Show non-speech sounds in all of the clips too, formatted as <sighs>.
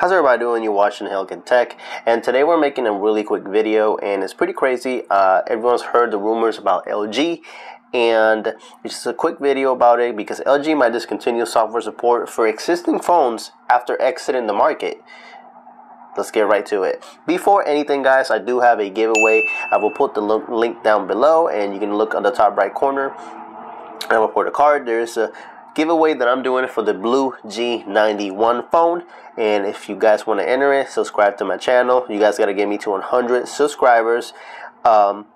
How's everybody doing? You're watching Helghan Tech, and today we're making a really quick video, and it's pretty crazy. Uh, everyone's heard the rumors about LG, and it's just a quick video about it because LG might discontinue software support for existing phones after exiting the market. Let's get right to it. Before anything, guys, I do have a giveaway. I will put the link down below, and you can look on the top right corner. I will put a card. There's a giveaway that I'm doing for the BLU G91 phone. And if you guys want to enter it, subscribe to my channel. You guys got to get me to 100 subscribers. Um,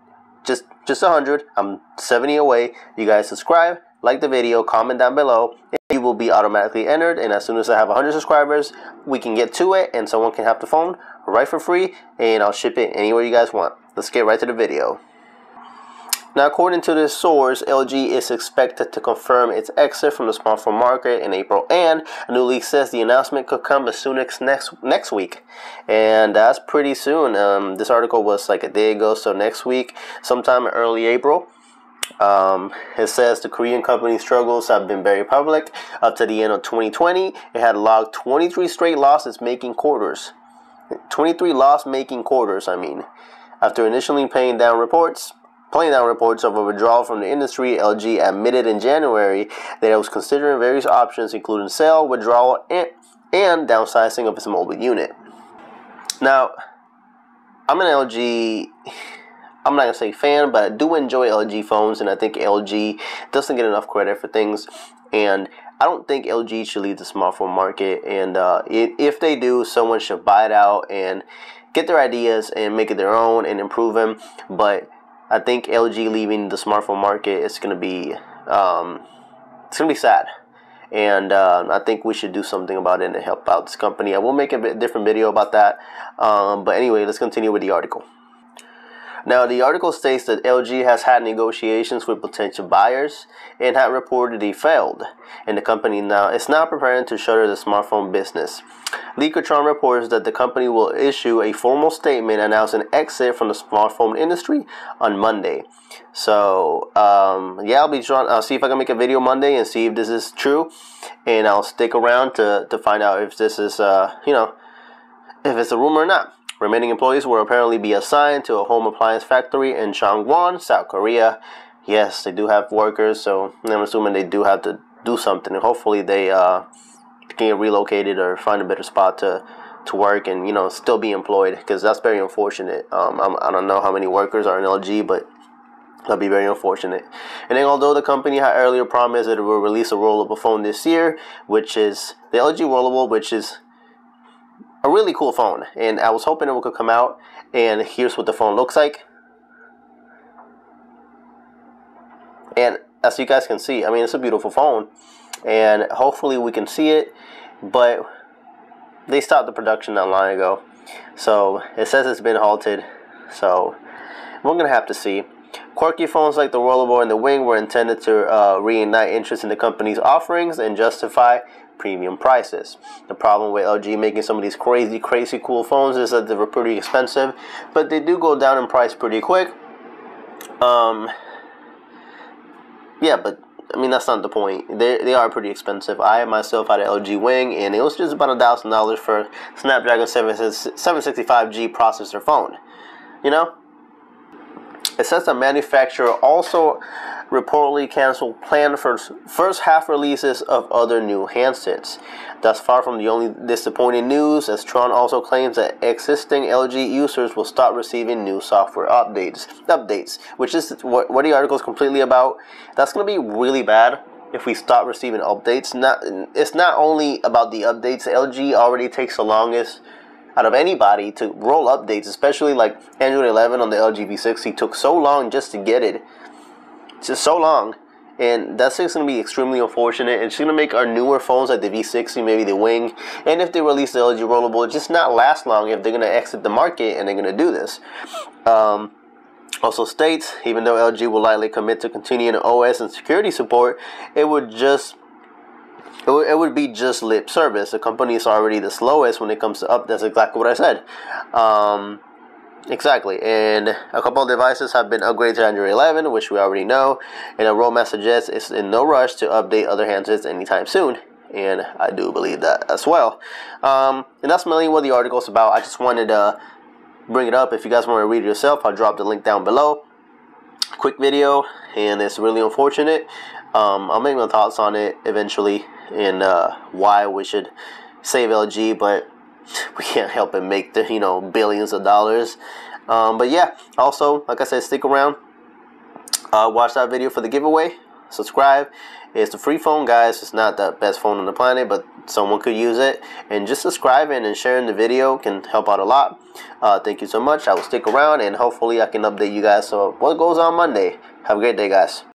just just 100. I'm 70 away. You guys subscribe, like the video, comment down below. And you will be automatically entered. And as soon as I have 100 subscribers, we can get to it and someone can have the phone right for free. And I'll ship it anywhere you guys want. Let's get right to the video. Now, according to this source, LG is expected to confirm its exit from the smartphone market in April, and a new leak says the announcement could come as soon as next next week, and that's pretty soon. Um, this article was like a day ago, so next week, sometime in early April. Um, it says the Korean company's struggles have been very public. Up to the end of 2020, it had logged 23 straight losses making quarters. 23 loss making quarters, I mean. After initially paying down reports, Playing down reports of a withdrawal from the industry, LG admitted in January that it was considering various options, including sale, withdrawal, and, and downsizing of its mobile unit. Now, I'm an LG. <sighs> I'm not gonna say fan, but I do enjoy LG phones, and I think LG doesn't get enough credit for things. And I don't think LG should lead the smartphone market. And uh, if they do, someone should buy it out and get their ideas and make it their own and improve them. But I think LG leaving the smartphone market is going to be um, it's going to be sad, and uh, I think we should do something about it and help out this company. I will make a different video about that, um, but anyway, let's continue with the article. Now, the article states that LG has had negotiations with potential buyers and had reportedly failed, and the company now is now preparing to shutter the smartphone business. Leakatron reports that the company will issue a formal statement announcing exit from the smartphone industry on Monday. So, um, yeah, I'll be trying. I'll see if I can make a video Monday and see if this is true, and I'll stick around to to find out if this is, uh, you know, if it's a rumor or not. Remaining employees will apparently be assigned to a home appliance factory in Changwon, South Korea. Yes, they do have workers, so I'm assuming they do have to do something. And hopefully they uh, can get relocated or find a better spot to to work and you know still be employed because that's very unfortunate. Um, I'm, I do not know how many workers are in LG, but that'd be very unfortunate. And then although the company had earlier promised that it will release a rollable phone this year, which is the LG rollable, which is a really cool phone, and I was hoping it could come out. And here's what the phone looks like. And as you guys can see, I mean, it's a beautiful phone, and hopefully we can see it. But they stopped the production not long ago, so it says it's been halted. So we're gonna have to see. Quirky phones like the Rollable and the Wing were intended to uh, reignite interest in the company's offerings and justify premium prices. The problem with LG making some of these crazy, crazy cool phones is that they were pretty expensive, but they do go down in price pretty quick. Um, yeah, but I mean that's not the point. They they are pretty expensive. I myself had an LG Wing, and it was just about a thousand dollars for Snapdragon 765G processor phone. You know, it says the manufacturer also reportedly canceled planned first, first half releases of other new handsets. Thus far from the only disappointing news, as Tron also claims that existing LG users will stop receiving new software updates, updates, which is what, what the article is completely about. That's going to be really bad if we stop receiving updates. Not, it's not only about the updates. LG already takes the longest out of anybody to roll updates, especially like Android 11 on the LG V60 took so long just to get it. It's just so long. And that's just going to be extremely unfortunate. And it's going to make our newer phones like the V60, maybe the Wing, and if they release the LG Rollable, just not last long if they're going to exit the market and they're going to do this. Um, also states, even though LG will likely commit to continuing OS and security support, it would just it would, it would be just lip service. The company is already the slowest when it comes to up. That's exactly what I said. Um, exactly. And a couple of devices have been upgraded to Android 11, which we already know. And a roadmap suggests it's in no rush to update other handsets anytime soon. and I do believe that as well. Um, and that's mainly what the article is about. I just wanted to bring it up. If you guys want to read it yourself, I'll drop the link down below. Quick video, and it's really unfortunate. Um, I'll make my thoughts on it eventually and uh, why we should save LG, but <laughs> we can't help it make the you know billions of dollars. Um, but yeah, also like I said, stick around. Uh, watch that video for the giveaway. Subscribe. It's a free phone, guys. It's not the best phone on the planet, but someone could use it. And just subscribing and sharing the video can help out a lot. Uh, thank you so much. I will stick around and hopefully I can update you guys on what goes on Monday. Have a great day, guys.